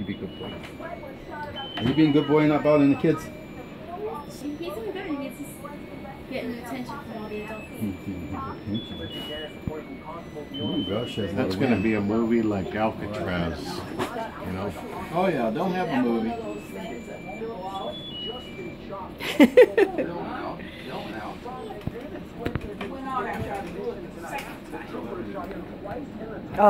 You be a good boy. Are you being a good boy and not bothering the kids? He's doing good. He getting attention from all the adults. Hmm, hmm, hmm, oh, gosh, That's going to be a movie like Alcatraz, you know? Oh, yeah. Don't have a movie. oh.